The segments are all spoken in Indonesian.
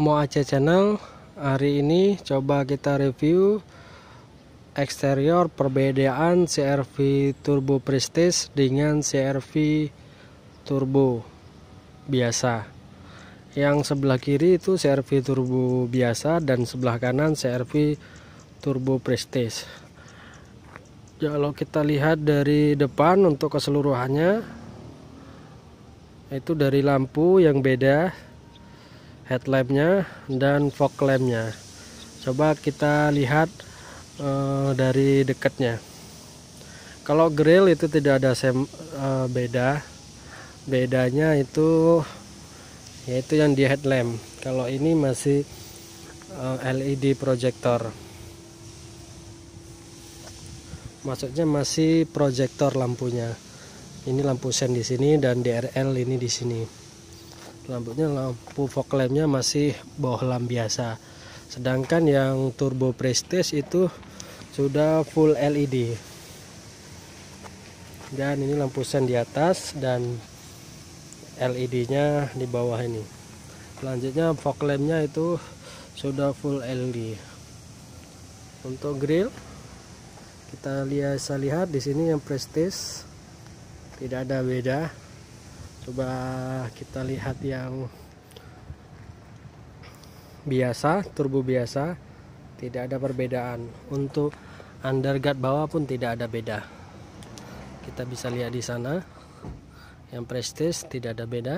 Mo Aceh Channel Hari ini coba kita review Eksterior perbedaan CRV Turbo Prestige dengan CRV Turbo biasa. Yang sebelah kiri itu CRV Turbo biasa dan sebelah kanan CRV Turbo Prestige. Kalau kita lihat dari depan untuk keseluruhannya Itu dari lampu yang beda headlampnya dan fog lampnya coba kita lihat uh, dari dekatnya. Kalau grill itu tidak ada sem uh, beda. Bedanya itu yaitu yang di headlamp kalau ini masih uh, eh, LED projector. Maksudnya masih proyektor lampunya. Ini lampu sen di sini dan DRL ini di sini lampunya lampu fog lampnya masih bohlam biasa. Sedangkan yang turbo prestige itu sudah full LED dan ini lampu sen di atas dan LED nya di bawah ini. Selanjutnya fog lampnya itu sudah full LED untuk grill kita lihat lihat di sini yang prestige tidak ada beda coba kita lihat yang biasa turbo biasa. Tidak ada perbedaan. Untuk underguard bawah pun tidak ada beda. Kita bisa lihat di sana. Yang prestige tidak ada beda.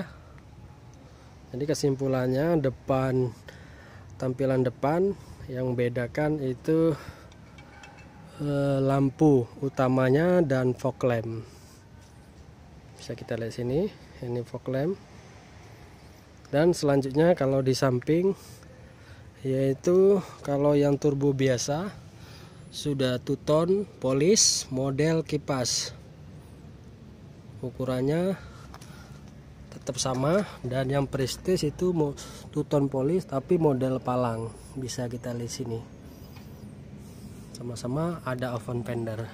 Jadi kesimpulannya depan tampilan depan yang bedakan itu eh, lampu utamanya dan fog lamp bisa kita lihat sini ini fog lamp dan selanjutnya kalau di samping yaitu kalau yang turbo biasa sudah tuton polis model kipas. Ukurannya tetap sama dan yang prestige itu tuton polis tapi model palang. Bisa kita lihat sini. Sama-sama ada oven fender.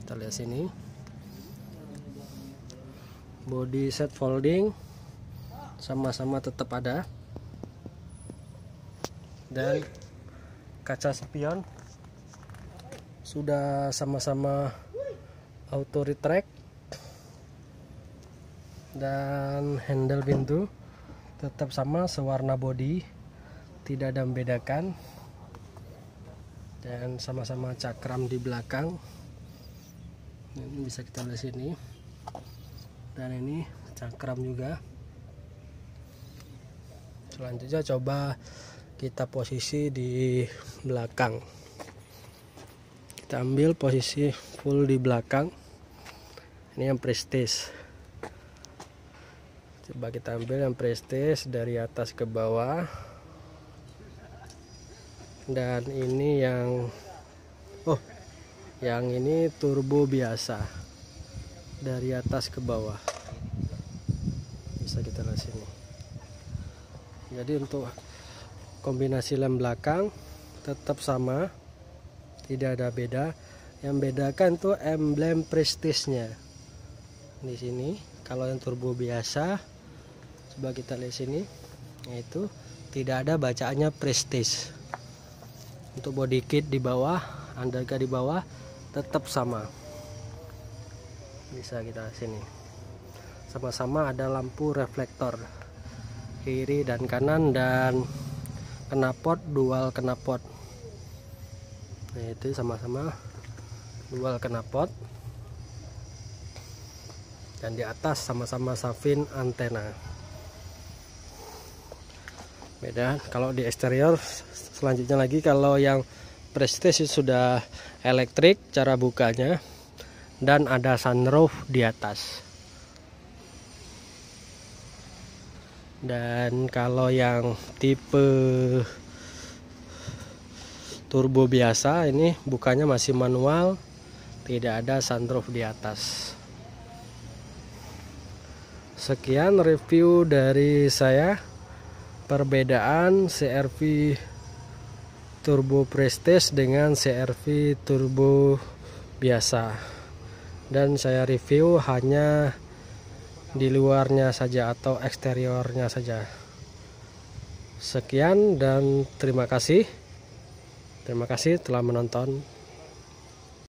Kita lihat sini body set folding sama-sama tetap ada. Dan kaca spion sudah sama-sama auto retract. Dan handle pintu tetap sama sewarna body tidak ada membedakan. Dan sama-sama cakram di belakang. Ini bisa kita lihat sini dan ini cakram juga. Selanjutnya coba kita posisi di belakang. Kita ambil posisi full di belakang. Ini yang prestige coba kita ambil yang prestige dari atas ke bawah. Dan ini yang oh yang ini turbo biasa dari atas ke bawah. Bisa kita lihat sini. Jadi untuk kombinasi lem belakang tetap sama tidak ada beda. Yang bedakan tuh emblem prestige nya di sini kalau yang turbo biasa coba kita lihat sini yaitu tidak ada bacaannya prestige untuk body kit di bawah underga di bawah tetap sama bisa kita sini. Sama-sama ada lampu reflektor kiri dan kanan dan knalpot dual knalpot nah itu sama-sama dual knalpot dan di atas sama-sama savin antena. Beda. Kalau di eksterior selanjutnya lagi kalau yang prestige sudah elektrik cara bukanya dan ada sunroof di atas. Dan kalau yang tipe turbo biasa ini bukannya masih manual tidak ada sunroof di atas. Sekian review dari saya. Perbedaan CRV turbo prestige dengan CRV turbo biasa dan saya review hanya di luarnya saja atau eksteriornya saja. Sekian dan terima kasih. Terima kasih telah menonton